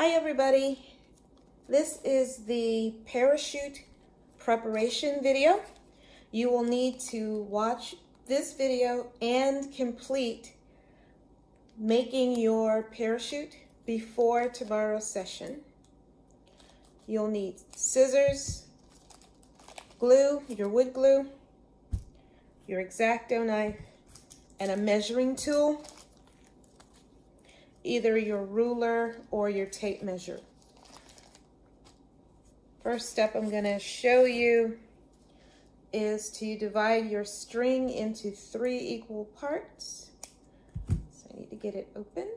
Hi everybody. This is the parachute preparation video. You will need to watch this video and complete making your parachute before tomorrow's session. You'll need scissors, glue, your wood glue, your X-Acto knife, and a measuring tool, either your ruler or your tape measure. First step I'm gonna show you is to divide your string into three equal parts. So I need to get it open.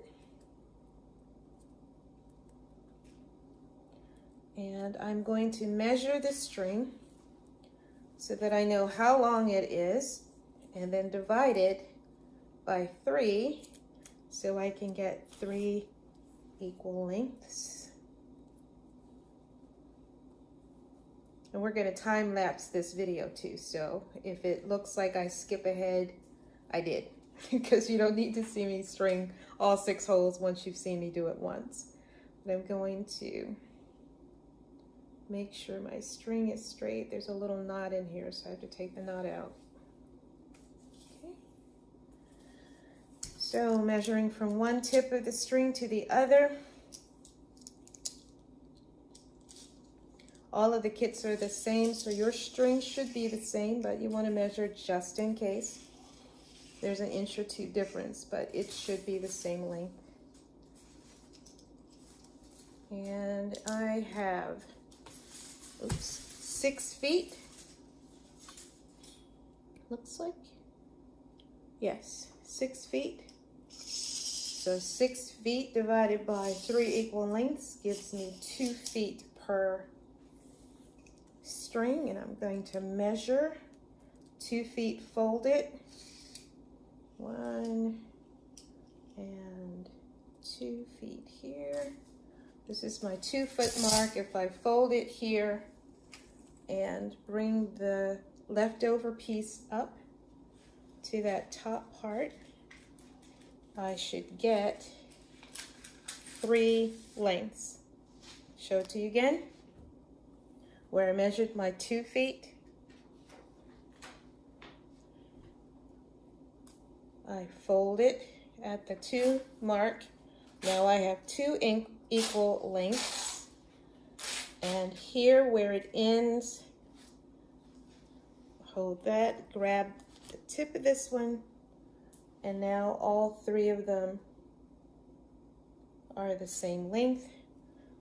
And I'm going to measure the string so that I know how long it is and then divide it by three so I can get three equal lengths. And we're gonna time lapse this video too. So if it looks like I skip ahead, I did. because you don't need to see me string all six holes once you've seen me do it once. But I'm going to make sure my string is straight. There's a little knot in here, so I have to take the knot out. So measuring from one tip of the string to the other. All of the kits are the same, so your string should be the same, but you want to measure just in case. There's an inch or two difference, but it should be the same length. And I have oops, six feet. Looks like, yes, six feet. So six feet divided by three equal lengths gives me two feet per string. And I'm going to measure two feet folded. One and two feet here. This is my two foot mark. If I fold it here and bring the leftover piece up to that top part, I should get three lengths. Show it to you again. Where I measured my two feet, I fold it at the two mark. Now I have two equal lengths. And here where it ends, hold that, grab the tip of this one, and now all three of them are the same length.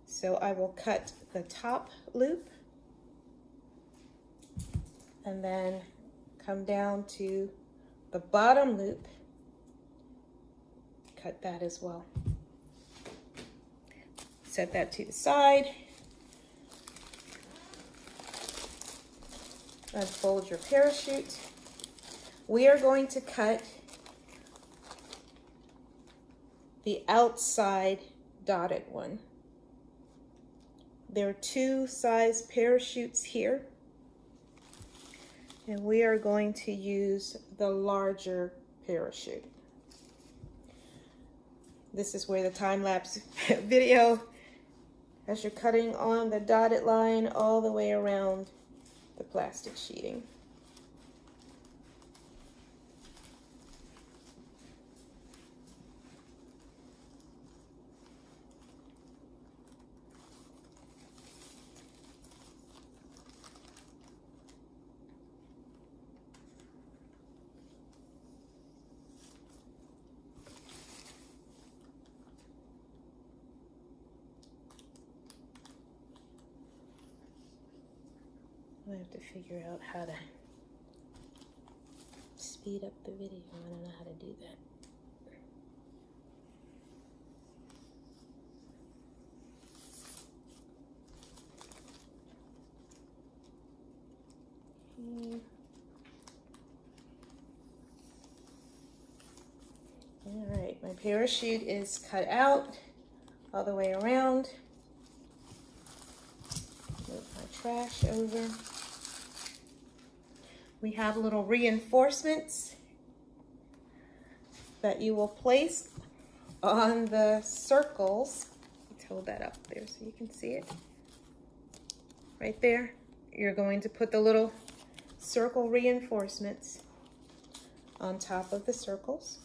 So I will cut the top loop and then come down to the bottom loop, cut that as well set that to the side. Unfold your parachute. We are going to cut the outside dotted one. There are two size parachutes here. And we are going to use the larger parachute. This is where the time-lapse video as you're cutting on the dotted line all the way around the plastic sheeting. I have to figure out how to speed up the video. I don't know how to do that. All right, my parachute is cut out all the way around. Move my trash over we have little reinforcements that you will place on the circles. Let's hold that up there so you can see it. Right there, you're going to put the little circle reinforcements on top of the circles.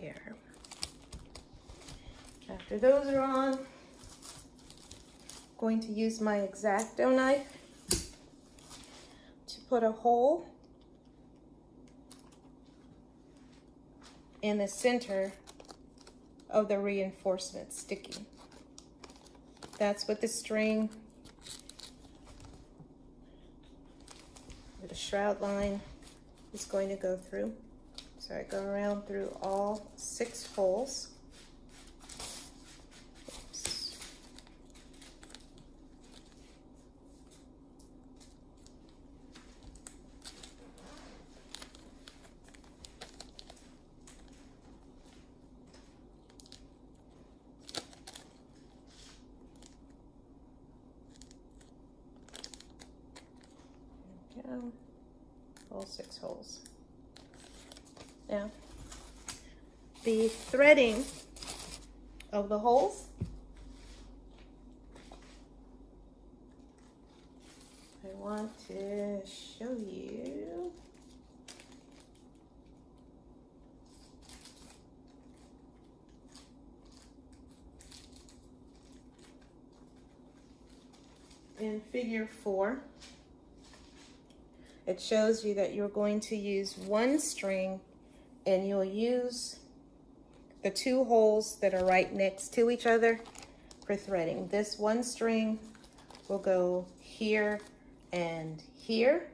There. After those are on, I'm going to use my X-Acto knife to put a hole in the center of the reinforcement sticking. That's what the string the shroud line is going to go through. So I go around through all six holes. Oops. Go. All six holes. Now, the threading of the holes. I want to show you. In figure four it shows you that you're going to use one string and you'll use the two holes that are right next to each other for threading. This one string will go here and here.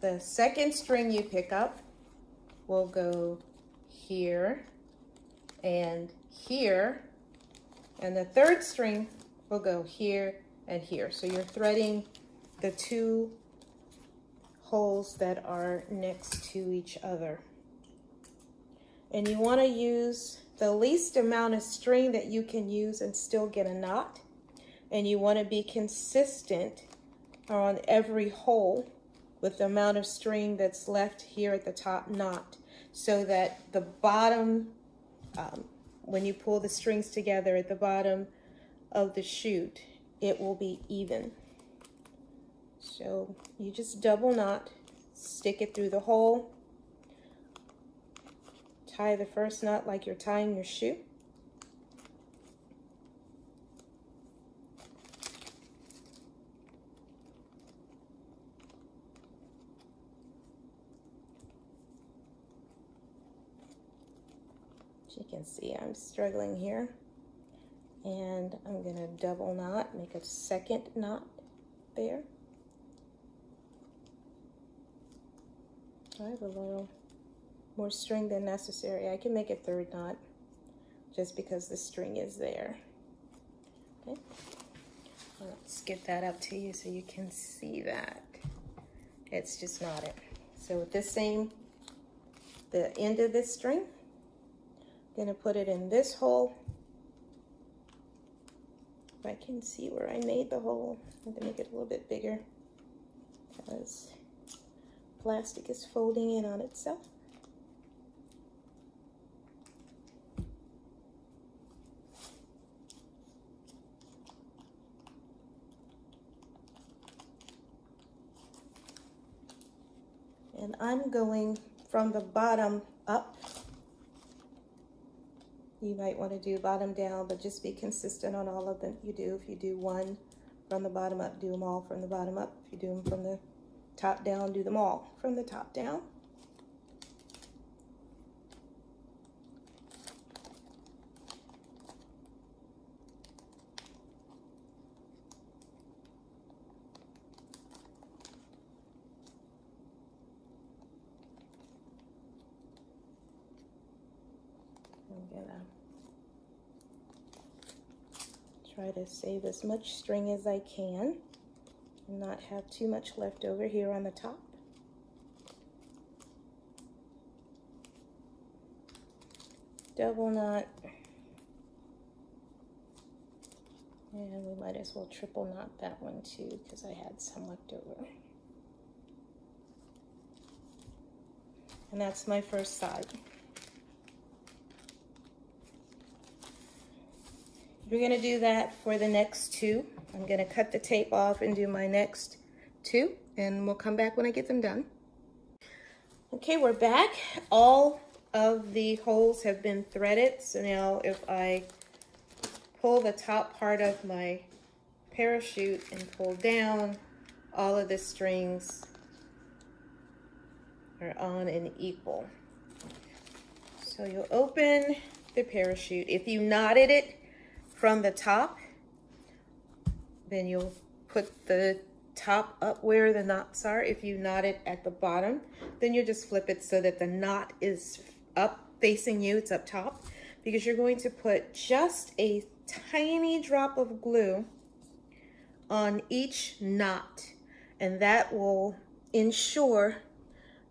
The second string you pick up will go here and here. And the third string will go here and here. So you're threading the two holes that are next to each other. And you want to use the least amount of string that you can use and still get a knot. And you want to be consistent on every hole with the amount of string that's left here at the top knot so that the bottom, um, when you pull the strings together at the bottom of the chute, it will be even. So you just double knot, stick it through the hole, tie the first knot like you're tying your shoe. As you can see, I'm struggling here. And I'm gonna double knot, make a second knot there. I have a little more string than necessary. I can make a third knot just because the string is there. Okay, let's get that up to you so you can see that. It's just knotted. So with this same, the end of this string, I'm gonna put it in this hole. If I can see where I made the hole, I'm gonna make it a little bit bigger because plastic is folding in on itself. And I'm going from the bottom up. You might want to do bottom down, but just be consistent on all of them you do. If you do one from the bottom up, do them all from the bottom up. If you do them from the top down, do them all from the top down. I'm gonna try to save as much string as I can not have too much left over here on the top. Double knot. And we might as well triple knot that one too because I had some left over. And that's my first side. We're gonna do that for the next two. I'm gonna cut the tape off and do my next two and we'll come back when I get them done. Okay, we're back. All of the holes have been threaded. So now if I pull the top part of my parachute and pull down, all of the strings are on and equal. So you'll open the parachute. If you knotted it, from the top. Then you'll put the top up where the knots are. If you knot it at the bottom, then you just flip it so that the knot is up facing you, it's up top, because you're going to put just a tiny drop of glue on each knot, and that will ensure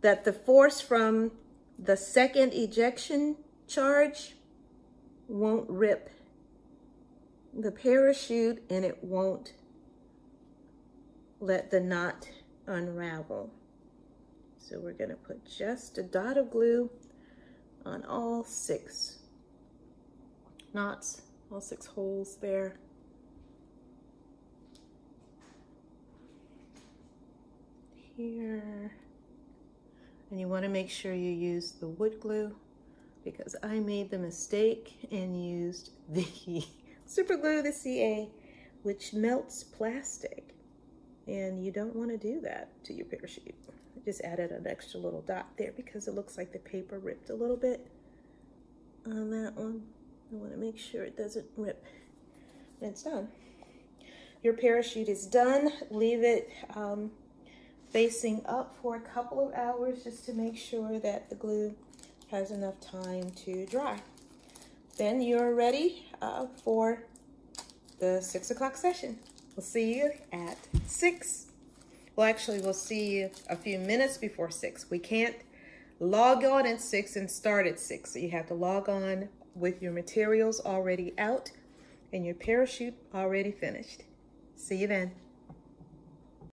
that the force from the second ejection charge won't rip the parachute and it won't let the knot unravel. So we're gonna put just a dot of glue on all six knots, all six holes there. Here. And you wanna make sure you use the wood glue because I made the mistake and used the super glue the CA, which melts plastic. And you don't want to do that to your parachute. I just added an extra little dot there because it looks like the paper ripped a little bit on that one. I want to make sure it doesn't rip. And it's done. Your parachute is done. Leave it um, facing up for a couple of hours just to make sure that the glue has enough time to dry then you're ready uh, for the six o'clock session. We'll see you at six. Well, actually, we'll see you a few minutes before six. We can't log on at six and start at six. So you have to log on with your materials already out and your parachute already finished. See you then.